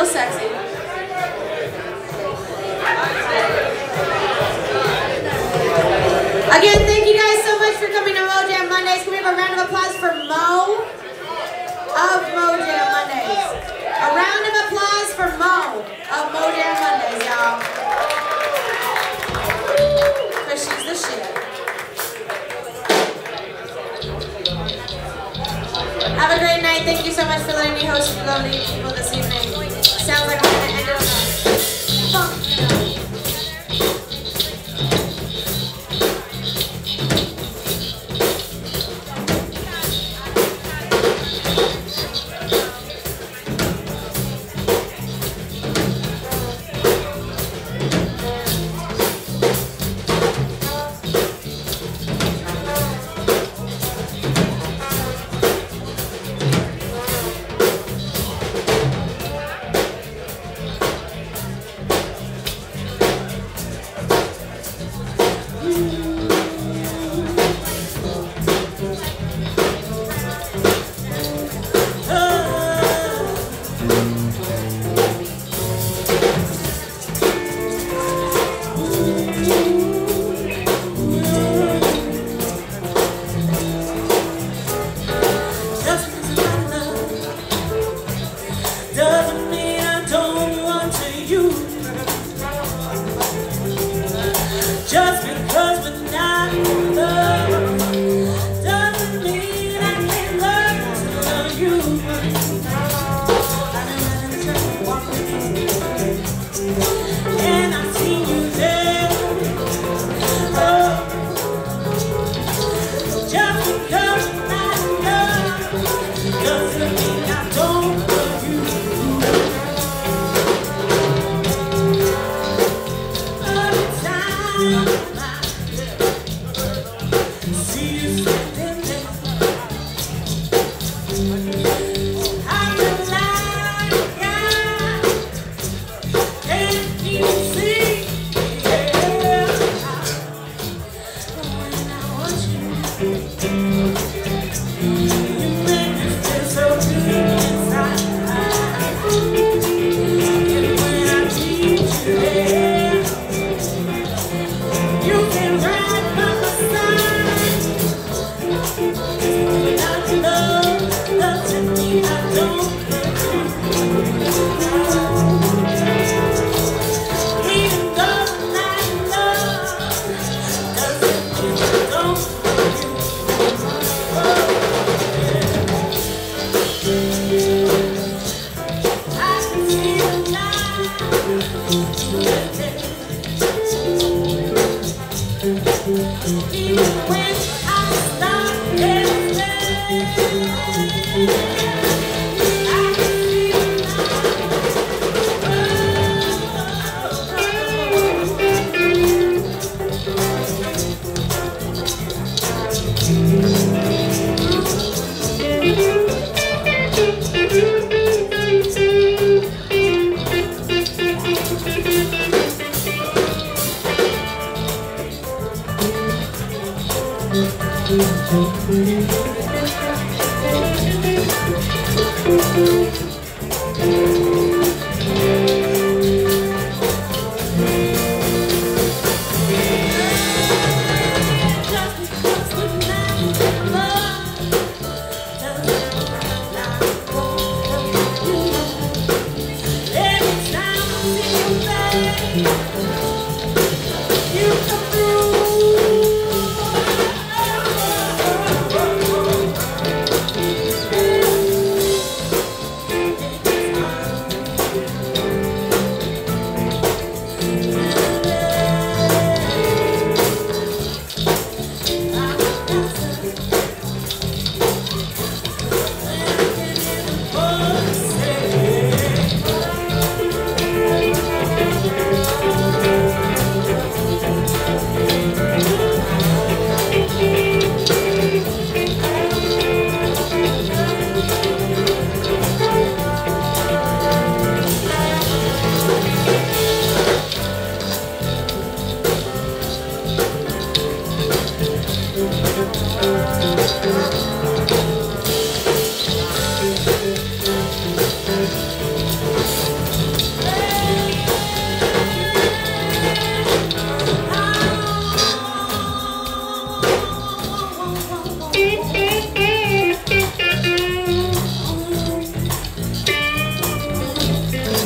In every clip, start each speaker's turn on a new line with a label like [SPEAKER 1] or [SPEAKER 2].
[SPEAKER 1] real sexy. Again, thank you guys so much for coming to Mojam Mondays. Can we have a round of applause for Mo of Mojam Mondays? A round of applause for Mo of Mojam Mondays, y'all. Because she's the shit. Have a great night. Thank you so much for letting me host lovely people this evening.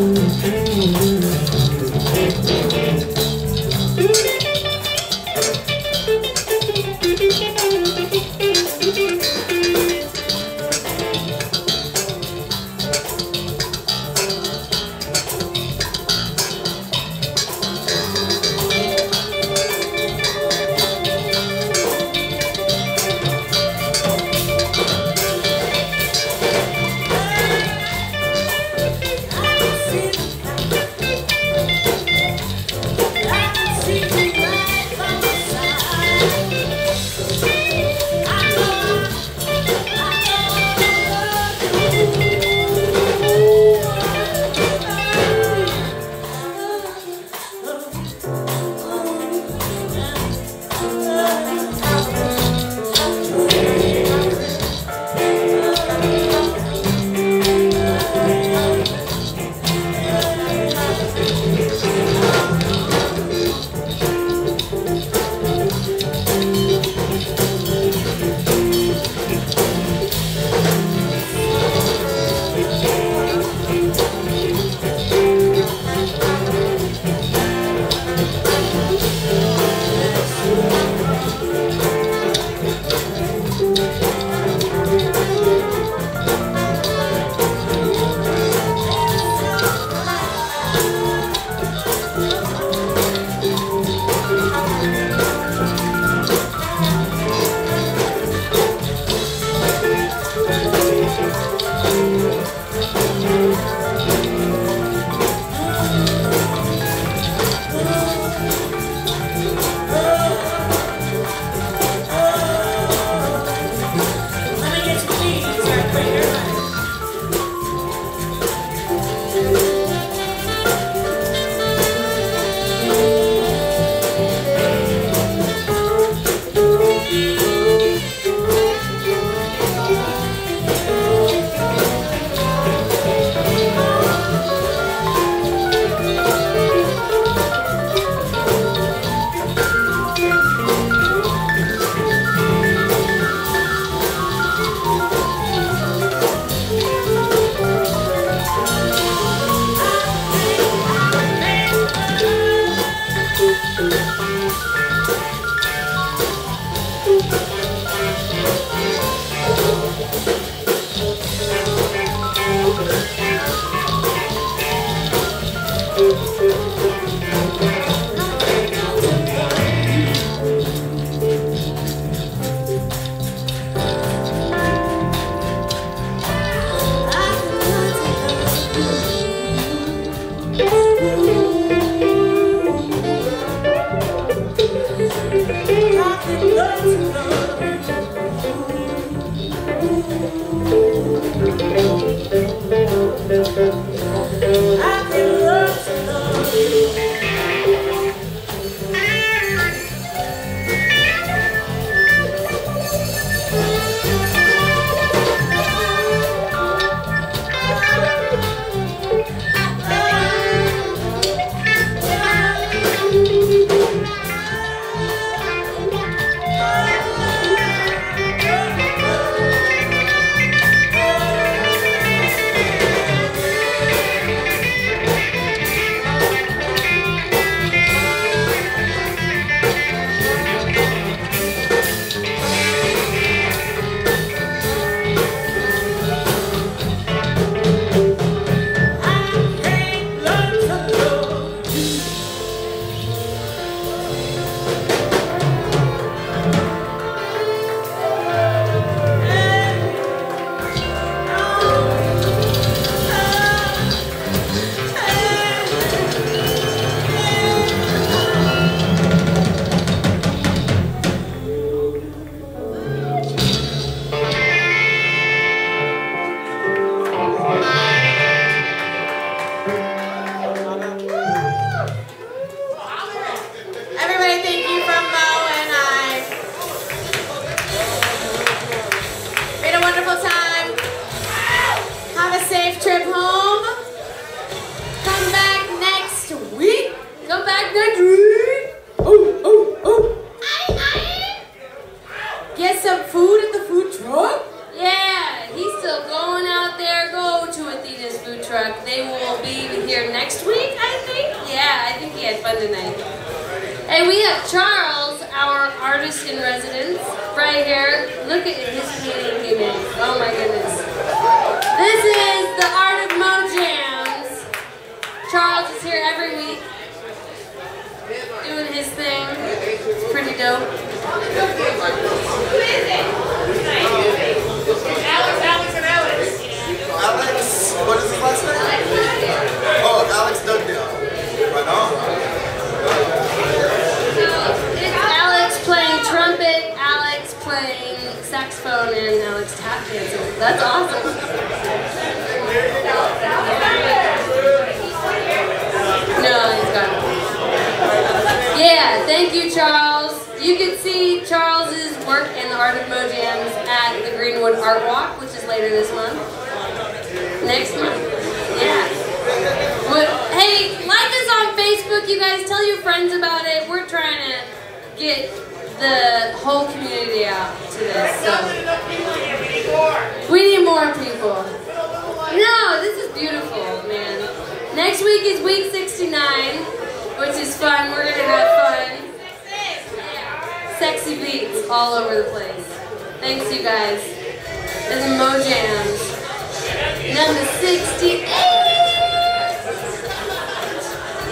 [SPEAKER 2] Mm-hmm. Saxophone, and Alex tap dancing. That's awesome. No, he's got. Yeah, thank you, Charles. Art of Mojams at the Greenwood Art Walk, which is later this month. Next month. Yeah. Well, hey, like us on Facebook, you guys. Tell your friends about it. We're trying to get the whole community out to this. So. We need more people. No, this is beautiful, man. Next week is week 69, which is fun. We're gonna have fun. all over the place. Thanks, you guys. It's a Mojams. Number 68!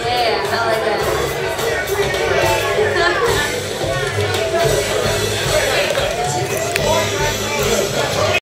[SPEAKER 2] Yeah, I like that.